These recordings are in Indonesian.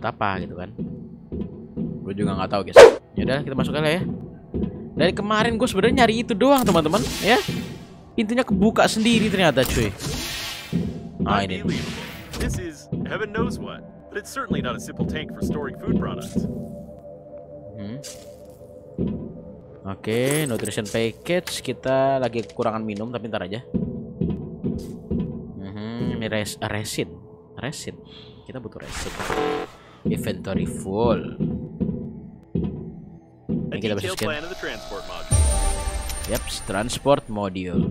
buat apa gitu kan? Gue juga nggak tahu guys. Yaudah kita masuk aja ya. Dari kemarin gue sebenarnya nyari itu doang teman-teman ya. Pintunya kebuka sendiri ternyata cuy. Nah ini. This is heaven knows what, but it's certainly not a simple tank for storing food products. Hmm. Oke, nutrition package kita lagi kekurangan minum tapi ntar aja. Mhm, ini res resin, resin. Kita butuh resin. Inventory full. Ini kita bisa scan. the transport module. Yap, transport module.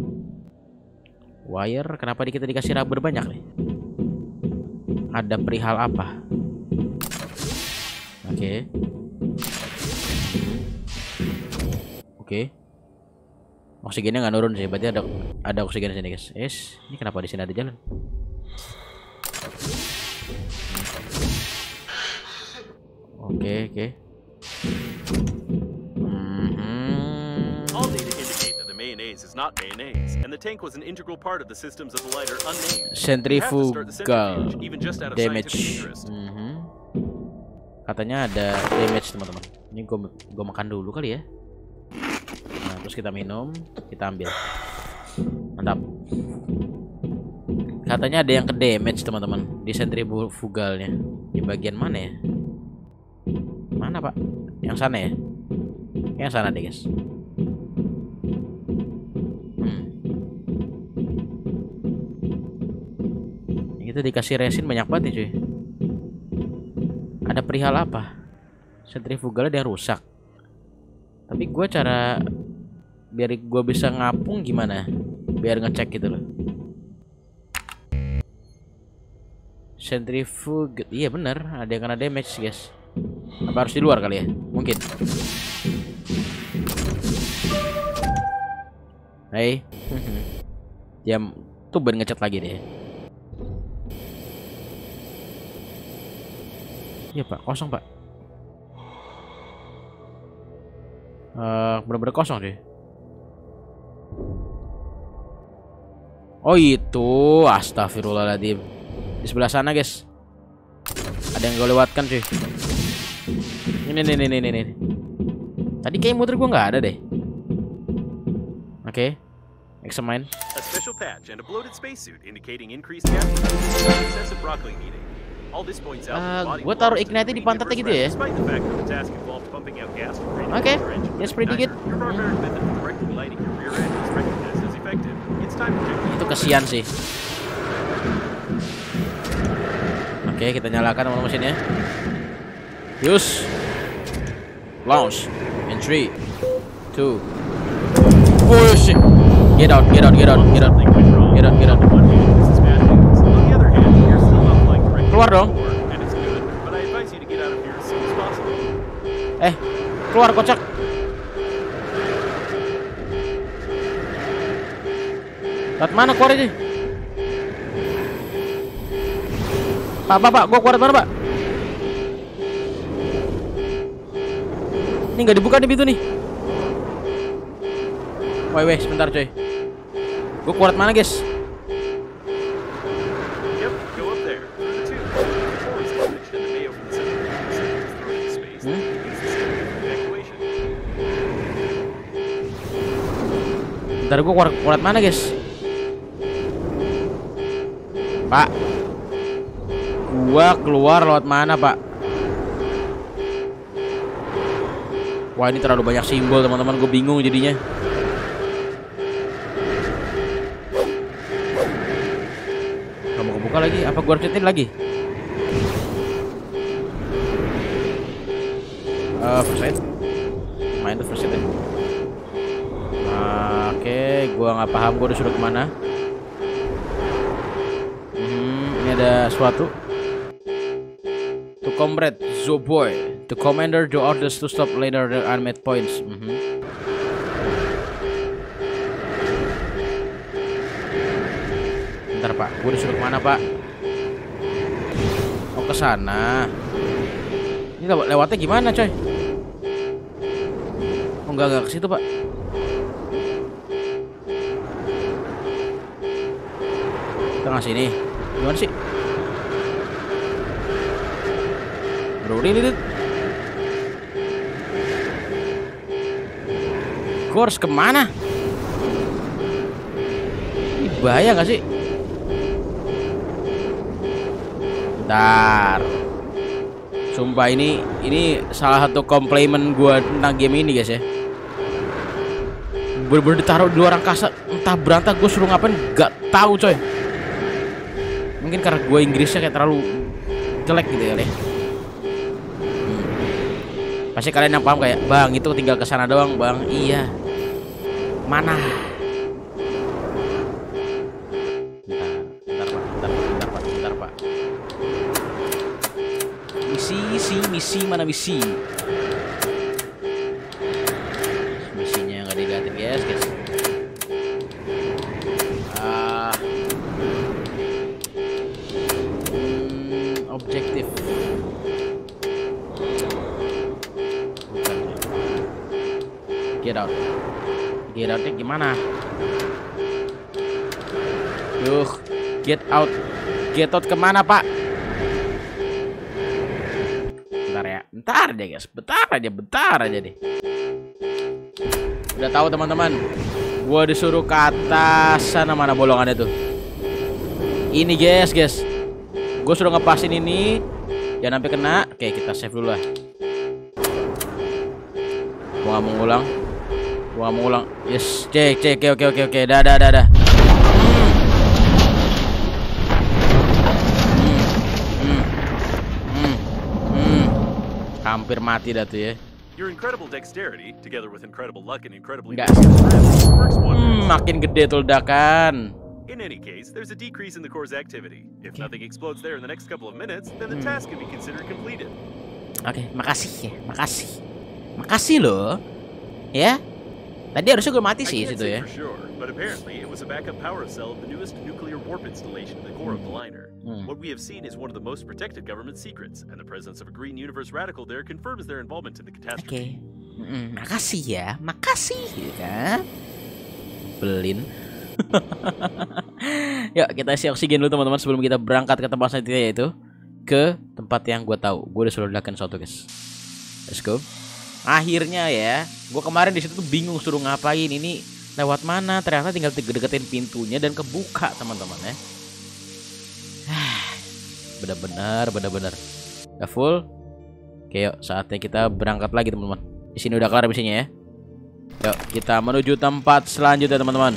Wire, kenapa di kita dikasih rubber banyak nih? Ada perihal apa? Oke. Oke. Oksigennya nggak nurun sih, berarti ada ada oksigen di sini guys. Yes, ini kenapa di sini ada jalan? Oke, oke. Mhm. All data indicate that the mayonnaise is not mayonnaise, and the tank was an integral part of the systems of the lighter unnamed. We have to start the Centrifugal damage. interest. Mhm. Katanya ada damage teman-teman. Ini gue gue makan dulu kali ya. Kita minum, kita ambil. Mantap. Katanya ada yang ke damage teman-teman di centrifugalnya. Di bagian mana ya? Mana pak? Yang sana ya? Yang sana deh guys. Hmm. Kita dikasih resin banyak banget nih cuy. Ada perihal apa? Centrifugalnya dia rusak. Tapi gue cara biar gue bisa ngapung gimana? Biar ngecek gitu loh. Centrifug, iya bener, ada yang kena damage guys. Apa harus di luar kali ya? Mungkin. Hai. Jam tuh ben ngecat lagi deh. Iya pak, kosong pak. Eh, bener-bener kosong deh. Oh itu, astagfirullahaladzim. Di sebelah sana guys. Ada yang gue lewatkan cuy. Ini nih nih nih nih. Tadi kayak motor gue nggak ada deh. Oke. A special patch and a bloated spacesuit indicating increased gas production and excessive broccoli eating. All this points out that Ah, gua taruh ignite di pantatnya gitu ya? Radiator Okay, that's pretty good. Itu kesian sih. Oke, kita nyalakan teman mesinnya. Use. Launch. In 3 2 Oh shit. Get out, get out, get out, get out. Get out, get out. On one hand, this is bad news. On the other hand, you're still not flying directly Keluar to dong. the port, and it's good, but I advise you to get out of here as soon as possible. Eh, keluar kocak. Lewat mana keluar ini? Pak, pak, pak, gua keluar mana, pak? Ini nggak dibuka nih pintu nih. Woi, woi, sebentar coy. Gua keluar mana, guys? Hmm? Bentar gua keluar, keluar mana, guys? Pak. Gua keluar lewat mana, Pak? Wah, ini terlalu banyak simbol, teman-teman. Gue bingung jadinya. Gak mau kebuka lagi. Apa gua harus lagi? Eh, first aid. Main tuh first aid Oke, gua nggak paham gua disuruh ke mana. ada suatu To comrade Zoboy The commander the orders to stop later the unmet points mm -hmm. Bentar pak, gue disuruh ke mana pak? Oh ke sana. Ini lewat lewatnya gimana coy? Oh nggak nggak ke situ pak. Tengah sini. Gimana sih? Bro, dude. Gue harus ke mana? Ini bahaya gak sih? Bentar. Sumpah ini ini salah satu komplimen gua tentang game ini guys ya. Bener-bener ditaruh di luar angkasa entah berantah gue suruh ngapain gak tahu coy. Mungkin karena gue Inggrisnya kayak terlalu jelek gitu ya, hmm. Pasti kalian yang paham kayak, "Bang, itu tinggal ke sana doang, Bang." Iya. Mana? misi mana misi out get out ke mana pak Bentar aja guys, bentar aja, bentar aja deh. Udah tahu teman-teman, gua disuruh ke atas sana mana bolongannya tuh. Ini guys, guys. Gue suruh ngepasin ini, jangan sampai kena. Oke, kita save dulu lah. Gua mau ngulang. Gua mau ngulang. Yes, cek, cek, oke, oke, oke, dah, dah, dah, dah. Hampir mati dah tuh ya. Your incredible dexterity, together with incredible luck and incredibly. Hmm, makin gede tuh ledakan. In any case, there's a decrease in the core's activity. If nothing explodes there in the next couple of minutes, then the hmm. task can be considered completed. Oke, okay, makasih ya, makasih. Makasih loh. Ya. Tadi harusnya gue mati sih situ ya. Sure, but apparently it was a backup power cell of the newest nuclear warp installation in the core of the liner. Hmm. What we have seen is one of the most protected government secrets, and the presence of a Green Universe radical there confirms their involvement in the catastrophe. Okay. mm, makasih ya, makasih ya. Belin. Yuk kita isi oksigen dulu teman-teman sebelum kita berangkat ke tempat selanjutnya yaitu ke tempat yang gue tahu. Gue udah suruh lakukan suatu guys. Let's go. Akhirnya ya, gue kemarin di situ tuh bingung suruh ngapain ini lewat mana. Ternyata tinggal deketin pintunya dan kebuka teman-teman ya. Benar-benar benar-benar. Udah full? Oke yuk saatnya kita berangkat lagi teman-teman. Di sini udah kelar misinya ya. Yuk kita menuju tempat selanjutnya teman-teman.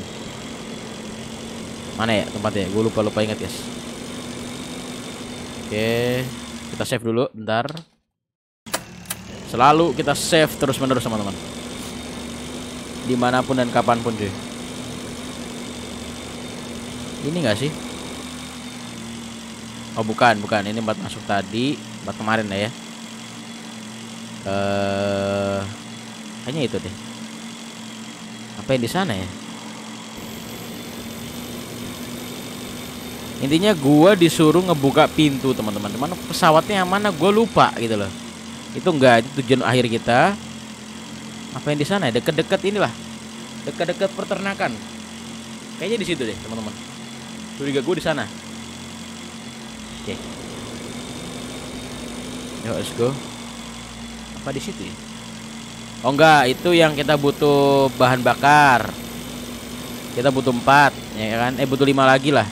Mana ya tempatnya? Gue lupa lupa ingat guys. Oke kita save dulu bentar. Selalu kita save terus menerus teman-teman di mana pun dan kapan pun cuy ini enggak sih Oh bukan, bukan. Ini empat masuk tadi, empat kemarin ya. Eh, kayaknya itu deh. Apa yang di sana ya? Intinya gua disuruh ngebuka pintu teman-teman. Cuman pesawatnya yang mana gue lupa gitu loh. Itu enggak itu tujuan akhir kita. Apa yang di sana ya? Deket-deket inilah. Deket-deket peternakan. Kayaknya di situ deh teman-teman. Curiga gue di sana. Oke. Yuk, let's go. Apa di situ ya? Oh enggak, itu yang kita butuh bahan bakar. Kita butuh empat, ya kan? Eh butuh lima lagi lah.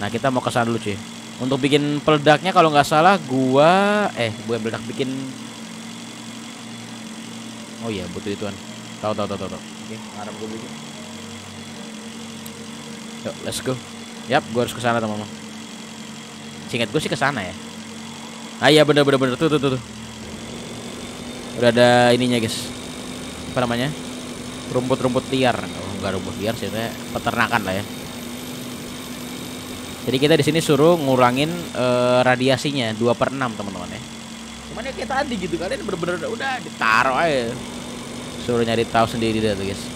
Nah kita mau ke sana dulu cuy. Untuk bikin peledaknya kalau nggak salah gua eh bukan peledak bikin Oh iya butuh ituan. Tahu tahu tahu tahu. Oke, harap gue bikin. Yuk, let's go. Yap, gua harus ke sana teman-teman. Singkat gue sih ke sana ya. Ah iya bener bener bener tuh tuh tuh. tuh. Udah ada ininya guys. Apa namanya? Rumput-rumput liar. Oh, enggak rumput liar sih, peternakan lah ya. Jadi kita di sini suruh ngurangin uh, radiasinya 2 per 6 teman-teman ya. Cuman ya kayak tadi gitu kalian bener-bener udah ditaruh aja. Suruh nyari tahu sendiri dah tuh guys.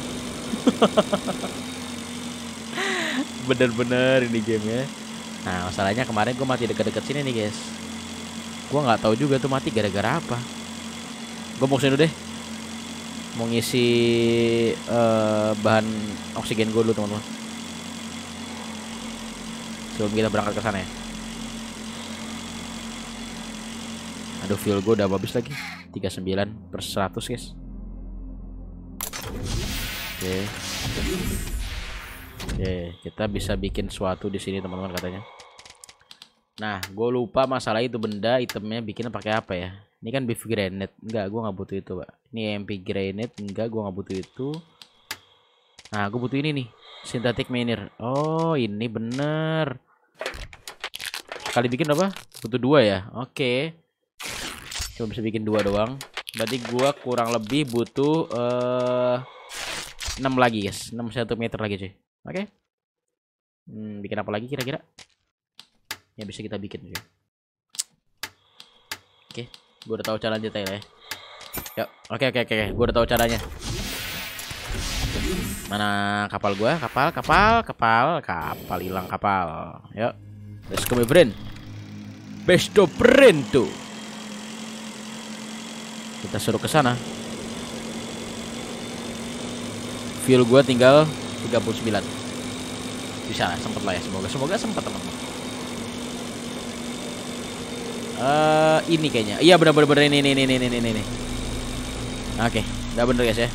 Bener-bener ini game ya. Nah masalahnya kemarin gue mati deket-deket sini nih guys. Gue nggak tahu juga tuh mati gara-gara apa. Gue mau dulu deh. Mau ngisi uh, bahan oksigen gue dulu teman-teman. Sebelum kita berangkat ke sana ya. Aduh fuel gue udah habis lagi. 39 per 100 guys oke. Oke kita bisa bikin suatu di sini teman-teman katanya. Nah gue lupa masalah itu benda itemnya bikinnya pakai apa ya. Ini kan beef granite enggak gue nggak butuh itu pak. Ini MP granite enggak gue nggak butuh itu. Nah gue butuh ini nih synthetic miner oh ini bener. Kali bikin apa? Butuh dua ya? Oke. Cuma bisa bikin dua doang. Berarti gua kurang lebih butuh uh, 6 lagi guys. 6 satu meter lagi cuy. Oke. Hmm, bikin apa lagi kira-kira? Ya bisa kita bikin oke gua udah tahu cara detail ya. Yuk oke oke oke gua udah tahu caranya. Mana kapal gua? Kapal kapal kapal kapal hilang kapal. Yuk Let's go my friend. Besto Prento. Kita suruh ke sana. Fuel gua tinggal 39. Bisa sempat lah ya. Semoga semoga sempat teman-teman. Uh, ini kayaknya. Iya benar ini ini ini ini ini ini. Oke, okay, udah bener guys ya.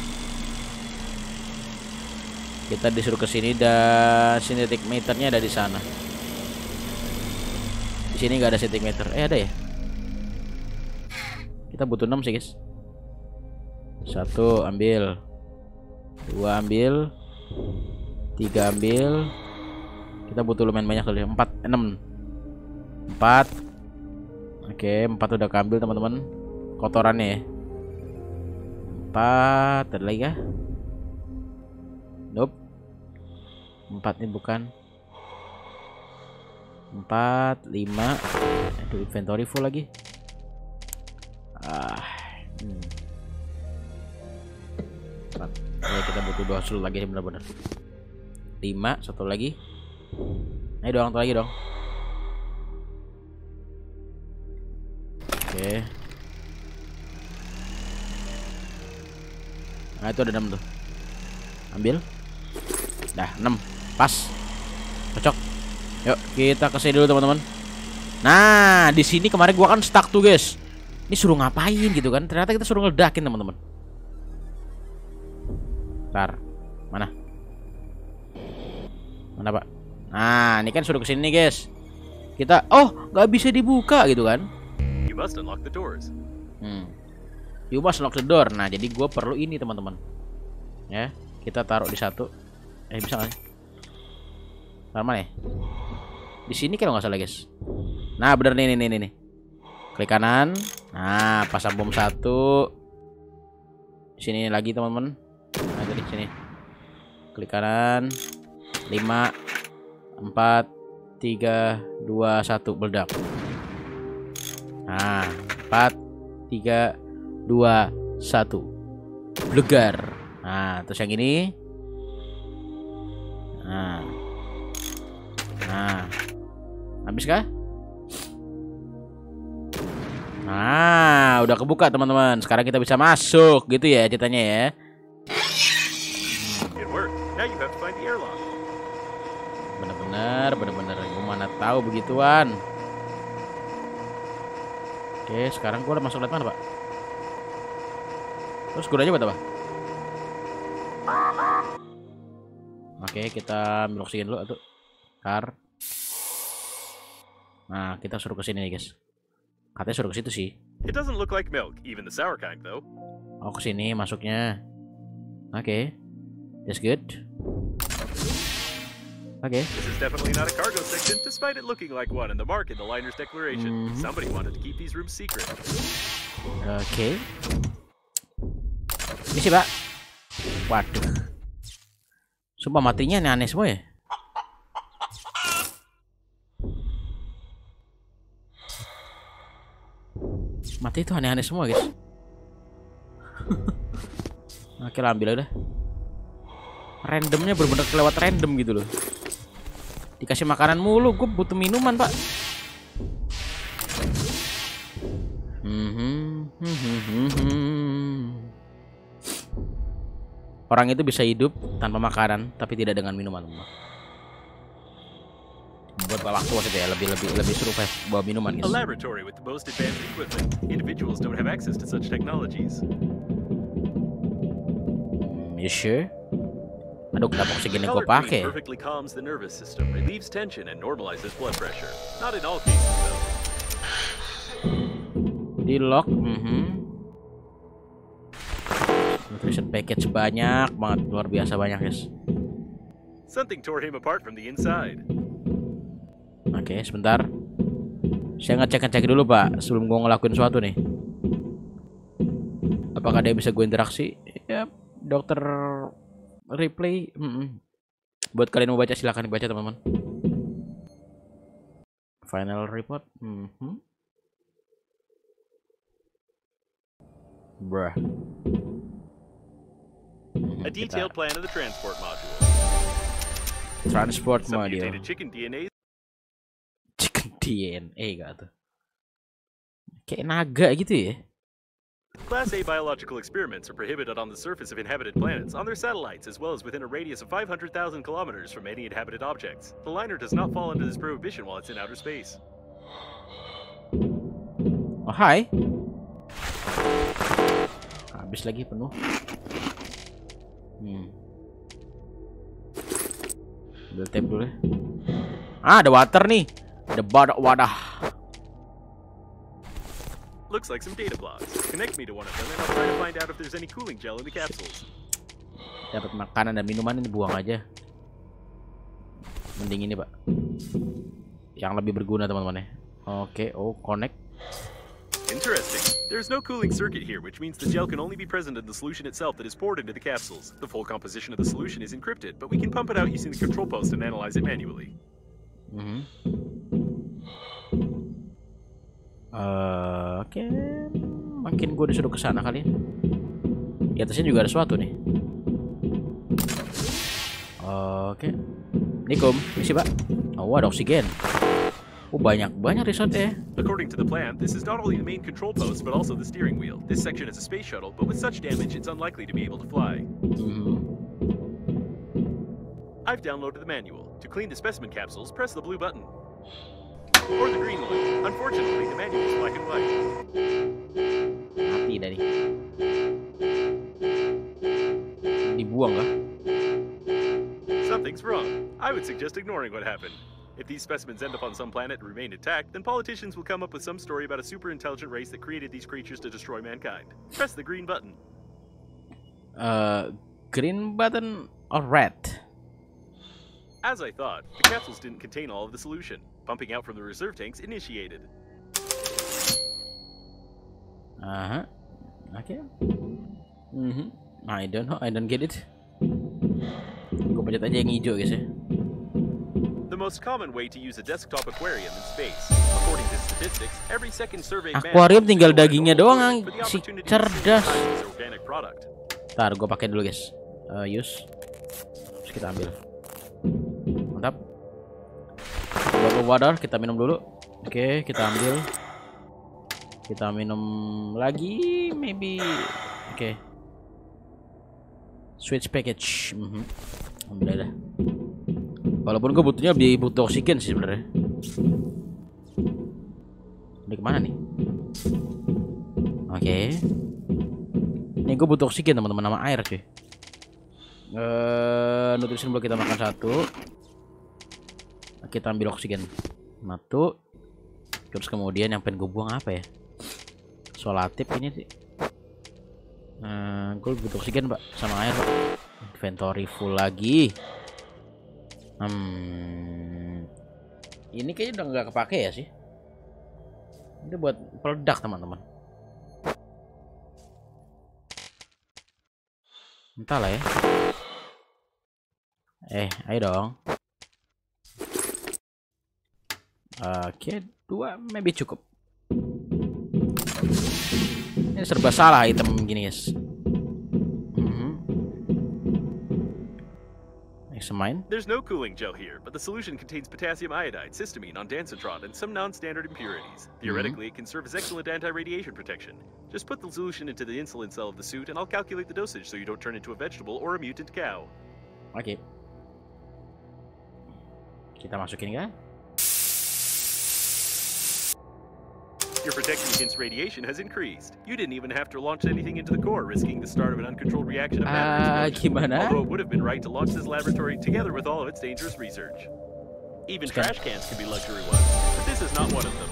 Kita disuruh ke sini dan synthetic meternya ada di sana. Di sini nggak ada centimeter. Eh ada ya? Kita butuh 6 sih guys. Satu ambil, dua ambil, tiga ambil. Kita butuh lumayan banyak kali. Empat, enam, empat. Oke, empat udah keambil teman-teman. Kotorannya ya. Empat, ada lagi ya? Nope. Empat ini bukan empat lima aduh inventory full lagi butuh dua slot lagi benar-benar lima satu lagi. Ayo dong satu lagi dong. Oke. Nah itu ada enam tuh. Ambil. Dah enam. Pas. Cocok. Yuk, kita ke sini dulu teman-teman. Nah, di sini kemarin gua kan stuck tuh, guys. Ini suruh ngapain gitu kan? Ternyata kita suruh ngeledakin, teman-teman. Ntar. Mana? Mana, Pak? Nah, ini kan suruh ke sini, guys. Kita oh, nggak bisa dibuka gitu kan? You must unlock the doors. Hmm. You must unlock the door. Nah, jadi gua perlu ini, teman-teman. Ya, kita taruh di satu. Eh, bisa nggak? Mana ya? Di sini kalau nggak salah guys. Nah bener nih nih nih nih. Klik kanan. Nah pasang bom satu. Sini lagi teman-teman. Klik kanan. 5 4 3 2 1 meledak. Nah 4 3 2 1 blegar. Nah terus yang ini. Nah. Nah. Habis kah? Nah, udah kebuka teman-teman. Sekarang kita bisa masuk gitu ya ceritanya ya. Bener-bener, bener-bener. Gue mana tahu begituan. Oke, sekarang gue udah masuk lewat mana, Pak? Terus gunanya buat apa? Oke, kita ambil oksigen dulu tuh. Kar. Nah, kita suruh ke sini nih, guys. Katanya suruh ke situ sih. It doesn't look like milk, even the sour kind though. Oh, ke sini masuknya. Oke. Okay. That's good. Okay. This is definitely not a cargo section, despite it looking like one in the mark in the liner's declaration. Mm -hmm. Somebody wanted to keep these rooms secret. Okay. Ini sih, Pak. Waduh. Sumpah matinya aneh-aneh semua ya. mati itu aneh-aneh semua guys oke lah ambil udah randomnya bener-bener kelewat random gitu loh dikasih makanan mulu gue butuh minuman pak orang itu bisa hidup tanpa makanan tapi tidak dengan minuman buat waktu maksudnya ya lebih lebih lebih survive bawa minuman A guys. laboratory with the most advanced equipment. Individuals don't have access to such technologies. Hmm, you sure? Aduh, kenapa yang gue pakai? perfectly calms the nervous system, relieves tension, and normalizes blood pressure. Not in all cases, though. Di lock, mhm. Nutrition package banyak banget, luar biasa banyak guys. Something tore him apart from the inside. Oke, sebentar. Saya ngecek-ngecek dulu pak, sebelum gue ngelakuin sesuatu nih. Apakah dia bisa gue interaksi? Ya, dokter replay. mm-mm. Buat kalian mau baca silahkan dibaca teman-teman. Final report. mhm. Bruh. Mhm, A detailed plan of the transport module. transport Some module. chicken DNA Chicken DNA gak tuh? Kayak naga gitu ya? Class A biological experiments are prohibited on the surface of inhabited planets, on their satellites, as well as within a radius of 500,000 kilometers from any inhabited objects. The liner does not fall under this prohibition while it's in outer space. Oh hai Habis lagi penuh. Hmm. Ambil dulu ya. Ah ada water nih. Ada wadah Looks like some data blocks. Connect me to one of them, and I'll try to find out if there's any cooling gel in the capsules. Dapat makanan dan minuman ini buang aja Mending ini pak Yang lebih berguna teman-teman ya Oke oh connect Interesting. There's no cooling circuit here, which means the gel can only be present in the solution itself that is poured into the capsules. The full composition of the solution is encrypted, but we can pump it out using the control post and analyze it manually. Mhm. Eh, Oke, mungkin gue disuruh ke sana kali ya. Di atasnya juga ada sesuatu nih. Oke, Nikum, misi pak. Oh ada oksigen. Oh banyak banyak resort ya. According to the plan, this is not only the main control post, but also the steering wheel. This section is a space shuttle, but with such damage, it's unlikely to be able to fly. Mhm. I've downloaded the manual. To clean the specimen capsules, press the blue button. Or the green one. Unfortunately, the manual is black and white. Mati dari. Dibuang kah? Something's wrong. I would suggest ignoring what happened. If these specimens end up on some planet and remain intact, then politicians will come up with some story about a super intelligent race that created these creatures to destroy mankind. Press the green button. Uh, green button or red? As I thought, the capsules didn't contain all of the solution. Pumping out from the reserve tanks initiated. Aha. Oke. Mhm. I don't know, I don't get it. Gue pencet aja yang hijau guys ya. The most common way to use a desktop aquarium in space. According to statistics, every second surveyed man Akuarium tinggal dagingnya doang, si cerdas. Ntar gue pakai dulu guys. Eh, use. Terus kita ambil. Mantap. Bottle water kita minum dulu. Oke, kita ambil. Kita minum lagi, maybe. Oke. Switch package. Mhm. Ambil aja. Walaupun gue butuhnya lebih butuh oksigen sih sebenarnya. Ini ke mana nih? Oke. Ini gue butuh oksigen teman-teman sama air cuy. Eh, nutrition block kita makan satu. Kita ambil oksigen satu. Terus kemudian yang pengen gue buang apa ya? Solatif ini sih. Eh, gue butuh oksigen pak sama air. Pak. Inventory full lagi. Hmm, ini kayaknya udah nggak kepake ya sih. Ini buat peledak teman-teman. Entahlah ya. Eh, ayo dong. Oke, dua maybe cukup. Ini serba salah item gini, guys. Mhm. There's no cooling gel here, but the solution contains potassium iodide, cysteamine, ondansetron, and some non-standard impurities. Theoretically, it can serve as excellent anti-radiation protection. Just put the solution into the insulin cell of the suit, and I'll calculate the dosage so you don't turn into a vegetable or a mutant cow. Okay. Kita masukin kan? Your protection against radiation has increased. You didn't even have to launch anything into the core, risking the start of an uncontrolled reaction of matter Ah, explosion. gimana? Although it would have been right to launch this laboratory together with all of its dangerous research. Even Scan. trash cans can be luxury ones, but this is not one of them.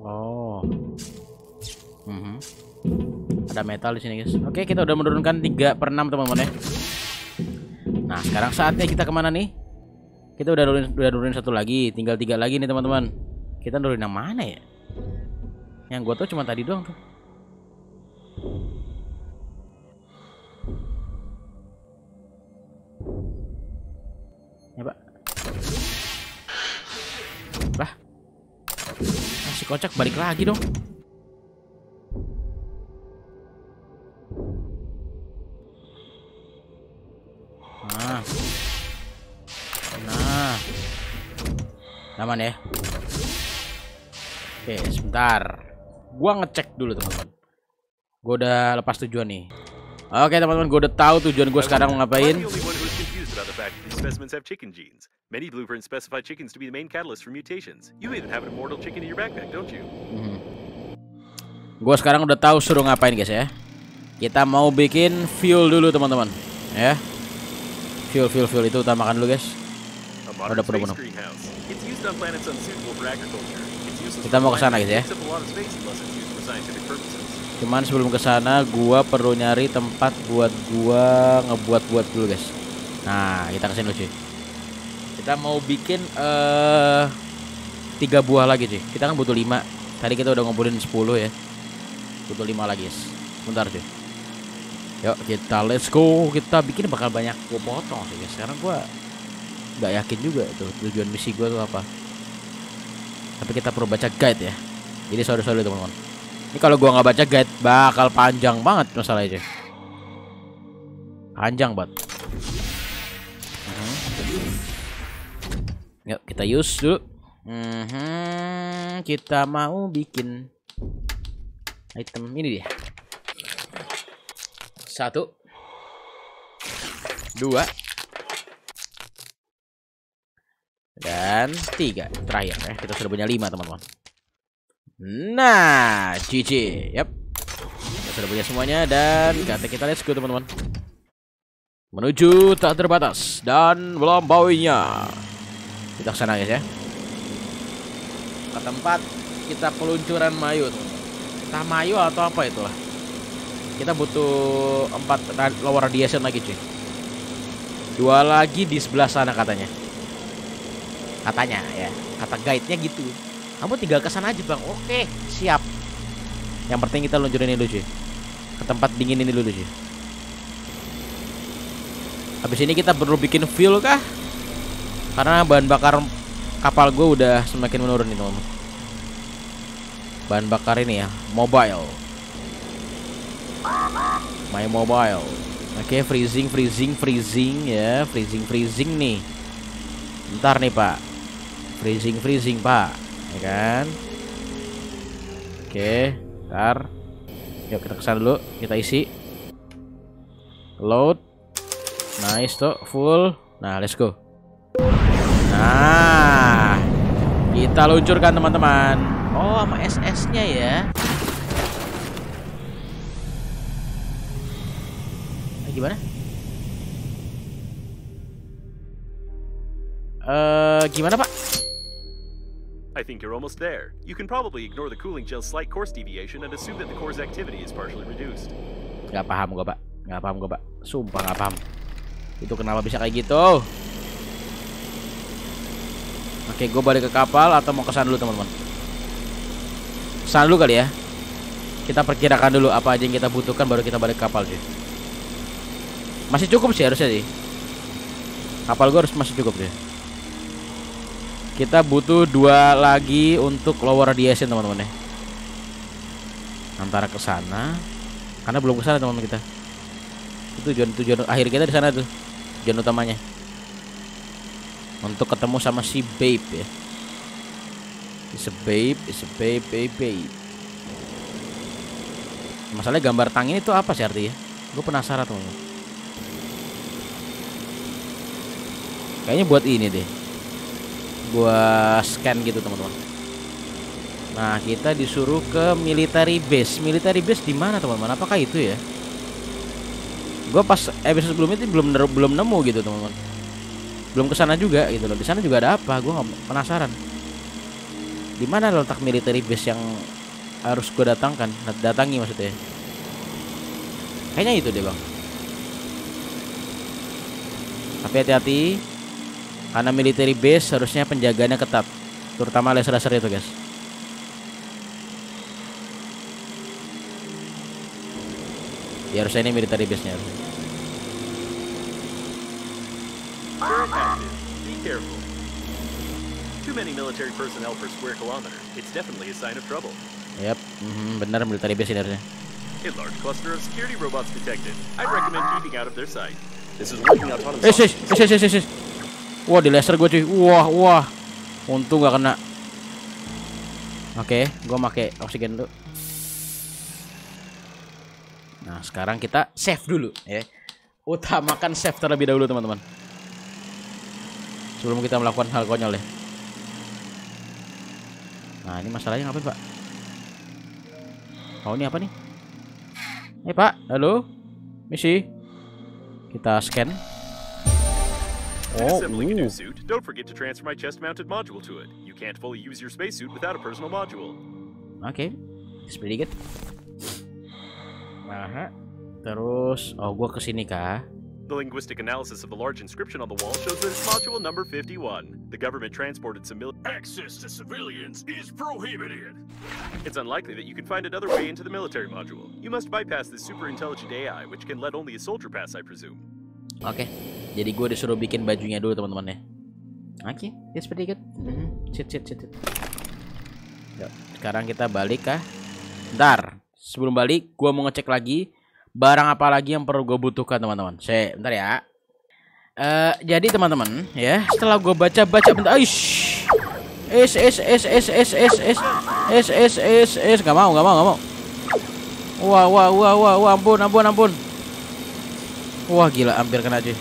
Oh. Mhm. Ada metal di sini guys. Oke kita udah menurunkan 3 per 6 teman-teman ya. Nah sekarang saatnya kita kemana nih? Kita udah nurunin, udah nurunin satu lagi, tinggal tiga lagi nih teman-teman. Kita nurunin yang mana ya? Yang gua tuh cuma tadi doang tuh. Ya pak. Lah. Masih kocak balik lagi dong. Nah. Aman ya. Oke, sebentar. Gua ngecek dulu, teman-teman. Gua udah lepas tujuan nih. Oke, teman-teman, gua udah tahu tujuan gua sekarang mau ngapain. specimens have chicken genes. Many blueprints specify chickens to be the main catalyst for mutations. You even have an immortal chicken in your backpack, don't you? Mhm. Gua sekarang udah tahu suruh ngapain guys ya. Kita mau bikin fuel dulu teman-teman, ya. Fuel, fuel, fuel itu utamakan dulu guys. Udah penuh, penuh. Kita mau ke sana, guys, ya. Cuman sebelum ke sana gua perlu nyari tempat buat gua ngebuat-buat dulu guys. Nah, kita ke sini dulu cuy. Kita mau bikin eh tiga buah lagi cuy. Kita kan butuh lima. Tadi kita udah ngumpulin 10 ya. Butuh lima lagi guys. Bentar cuy. Yuk kita let's go. Kita bikin bakal banyak gua potong sih guys. Sekarang gua nggak yakin juga tuh tujuan misi gua tuh apa. Tapi kita perlu baca guide ya. Jadi sorry-sorry teman-teman. Ini kalau gua nggak baca guide bakal panjang banget masalahnya. cuy. Panjang banget. Mhm. Yuk kita use dulu. Mhm, Kita mau bikin item ini dia. Satu, dua, dan tiga. Terakhir ya. Kita sudah punya lima teman-teman. Nah, GG. Yap. Kita sudah punya semuanya dan kata kita let's go teman-teman. Menuju tak terbatas dan melampauinya. Kita ke sana guys ya. Ke tempat kita peluncuran mayu. Entah mayu atau apa itulah. Kita butuh empat lower radiation lagi cuy. Dua lagi di sebelah sana katanya. Katanya ya. Kata guide-nya gitu. Kamu tinggal ke sana aja bang. Oke, siap. Yang penting kita luncurin ini dulu cuy. Ke tempat dingin ini dulu cuy. Habis ini kita perlu bikin fuel kah? Karena bahan bakar kapal gue udah semakin menurun nih teman. Bahan bakar ini ya, mobile. My mobile. Oke, freezing, freezing, freezing ya, freezing, freezing nih. Bentar nih pak, freezing, freezing pak, ya kan? Oke, ntar. Yuk kita ke sana dulu, kita isi. Load. Nice tuh, full. Nah, let's go. Nah, kita luncurkan teman-teman. Oh, sama SS-nya ya. Eh, gimana? Eh, gimana pak? I think you're almost there. You can probably ignore the cooling gel's slight course deviation and assume that the core's activity is partially reduced. Gak paham gua pak, gak paham gua pak. Sumpah gak paham. Itu kenapa bisa kayak gitu? Oke, gue balik ke kapal atau mau ke sana dulu teman-teman? Sana dulu kali ya. Kita perkirakan dulu apa aja yang kita butuhkan baru kita balik ke kapal sih. Masih cukup sih harusnya sih. Kapal gue harus masih cukup sih. Kita butuh dua lagi untuk lower radiation teman-teman ya. Antara ke sana, karena belum ke sana teman-teman kita. Itu tujuan tujuan akhir kita di sana tuh. Tujuan utamanya. Untuk ketemu sama si Babe ya. Is a babe, is a babe, babe, babe. Masalahnya gambar tang ini tuh apa sih artinya? Gue penasaran teman-teman. Kayaknya buat ini deh. Gua scan gitu teman-teman. Nah kita disuruh ke military base. Military base di mana teman-teman? Apakah itu ya? Gue pas episode sebelumnya itu belum belum nemu gitu teman-teman. Belum ke sana juga gitu loh. Di sana juga ada apa? Gue penasaran. Di mana letak military base yang harus gue datangkan? Datangi maksudnya. Kayaknya itu deh bang. Tapi hati-hati karena military base harusnya penjagaannya ketat, terutama laser-laser itu, guys. Ya harusnya ini military base-nya. Yep, mm -hmm, benar military base ini harusnya. A large cluster of security robots detected. I'd recommend keeping out of their sight. This is working autonomous. Yes, yes, yes, yes, yes. Wah, di laser gue cuy. Wah, wah. Untung gak kena. Oke, gue make oksigen dulu. Nah, sekarang kita save dulu ya. Utamakan save terlebih dahulu, teman-teman. Sebelum kita melakukan hal konyol ya. Nah, ini masalahnya ngapain, Pak? Oh, ini apa nih? Eh, Pak. Halo? Misi? Kita scan. Oh, assembling a new suit, don't forget to transfer my chest-mounted module to it. You can't fully use your spacesuit without a personal module. Okay, it's pretty good. Nah, terus, oh gua kesini kah? The linguistic analysis of the large inscription on the wall shows that it's module number 51. The government transported some mil- Access to civilians is prohibited. It's unlikely that you can find another way into the military module. You must bypass this super intelligent AI, which can let only a soldier pass, I presume. Oke, jadi gue disuruh bikin bajunya dulu teman-teman ya. Oke, it's pretty good. Mhm, Sit, sit, sit, sit. Yuk, sekarang kita balik kah? Ntar, sebelum balik, gua mau ngecek lagi barang apa lagi yang perlu gue butuhkan teman-teman. Saya, bentar ya. Eh, jadi teman-teman, ya, setelah gue baca-baca bentar, Aish. Es, es, es, es, es, es, es, es, es, es, es, nggak mau, nggak mau, nggak mau. Wah, wah, wah, wah, wah, ampun, ampun, ampun. Wah, gila, hampir kena cuy.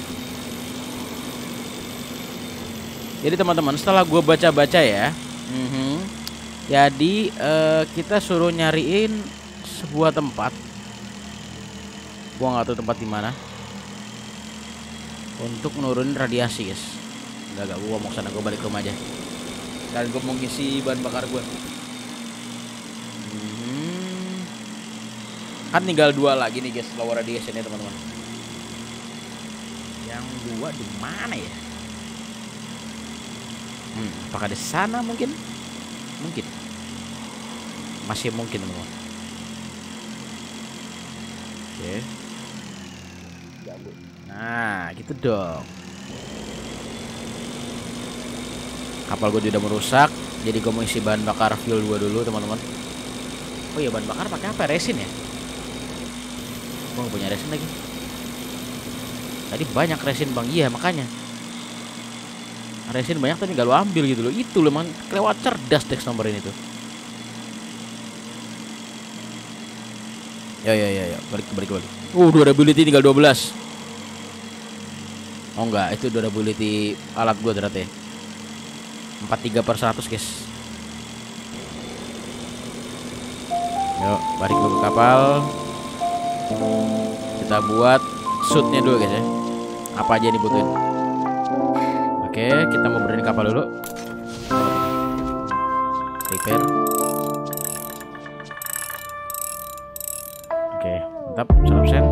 Jadi teman-teman, setelah gue baca-baca ya, mhm, jadi eh, kita suruh nyariin sebuah tempat. Gua nggak tahu tempat di mana. Untuk nurunin radiasi, guys. Enggak, enggak, gua mau ke sana, gua balik ke rumah aja. Dan gua mau ngisi bahan bakar gua. Mhm. Kan tinggal dua lagi nih, guys, lower radiation ya, teman-teman. Yang dua di mana ya? Hmm, apakah di sana mungkin? Mungkin. Masih mungkin, teman-teman. Oke. Nah, gitu dong. Kapal gue udah merusak, jadi gue mau isi bahan bakar fuel 2 dulu, teman-teman. Oh iya, bahan bakar pakai apa? Resin ya? Gue punya resin lagi. Tadi banyak resin, Bang. Iya, makanya. Resin banyak tapi gak lo ambil gitu loh. Itu loh, emang kelewat cerdas Dex nomor ini tuh. Ya ya ya ya, balik balik balik. Uh, durability tinggal 12. Oh enggak, itu durability alat gua ternyata ya. 43 per 100 guys. Yuk, balik dulu ke kapal. Kita buat suitnya dulu guys ya. Apa aja yang dibutuhin. Oke, kita mau benerin kapal dulu. Repair. Oke, mantap, 100%.